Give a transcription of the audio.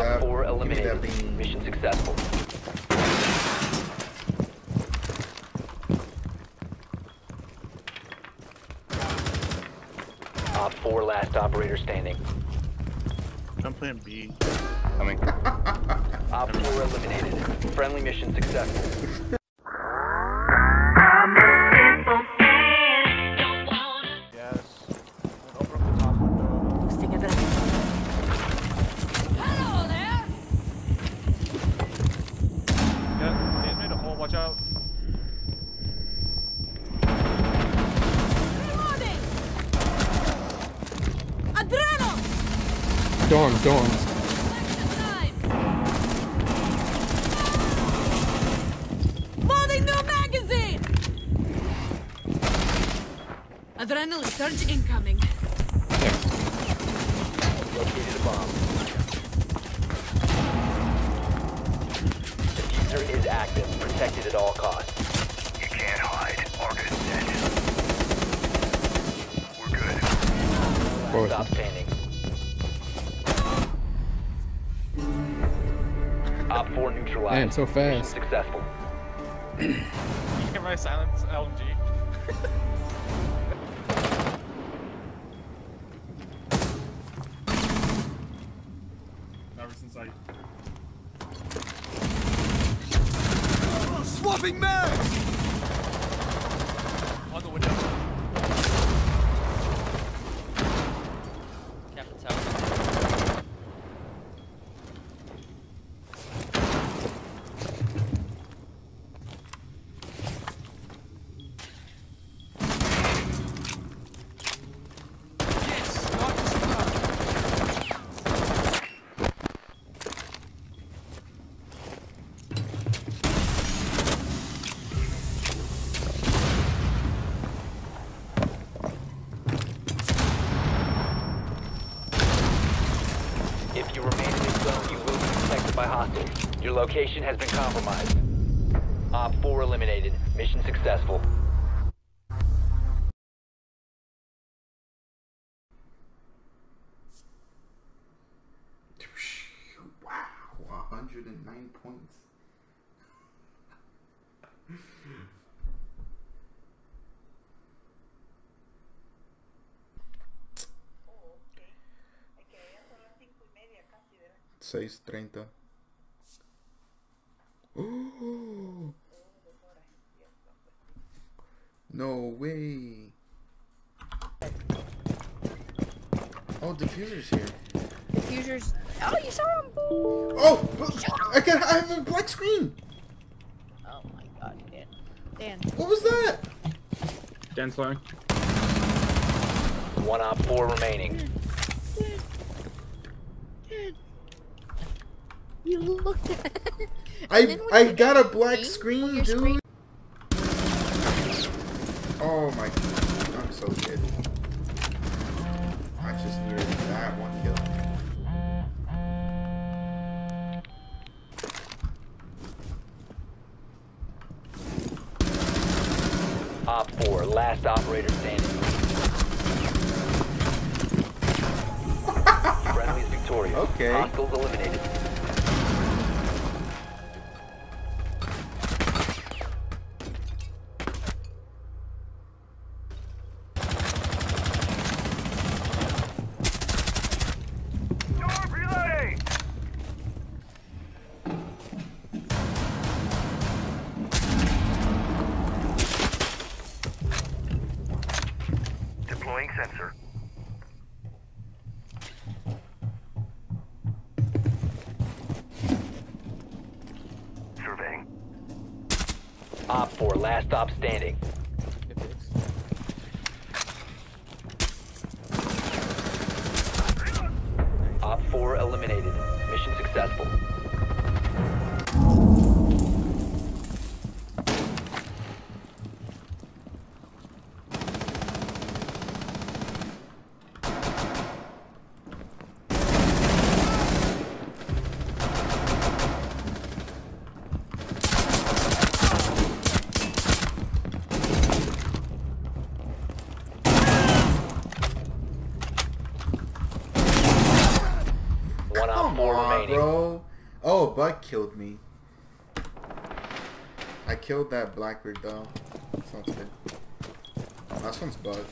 Op that. 4 Give me that eliminated. Mission successful. OPFOR last operator standing. I'm playing B. Coming. OPFOR eliminated. Friendly mission successful. Watch out. Reloading! Adreno! Dorms, dorms. Selection time! Loading new magazine! Adrenaline surge incoming. Located a bomb. Defuser is active. Protected at all costs. You can't hide. Argus dead. We're good. Both. Stop standing. OPFOR neutralized. Man, so Mission successful. You can my silence LMG. Never since I. Swapping mags! You remain in this zone, you will be detected by hostiles. Your location has been compromised. OPFOR eliminated. Mission successful. Wow, 109 points. Seis treinta. Oh. No way. Oh, defuser's here. Defusers. Oh, you saw him. Oh, I got. I have a black screen. Oh my god, Dan. Dan. What was that? Dan slowing. One OPFOR remaining. Hmm. You looked at I I you got a black screen, dude. screen- Oh my! God, I'm so good. I just needed that one kill. Op 4, last operator standing. Friendly is victorious. Okay. Hostiles eliminated. Deploying sensor. Surveying. OPFOR, last stop standing. Op 4 eliminated. Mission successful. On Come four on, remaining. bro. Oh, Bud killed me. I killed that Blackbeard though. Sounds good. Last one's Bud.